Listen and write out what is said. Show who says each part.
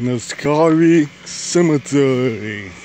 Speaker 1: Naskari Cemetery.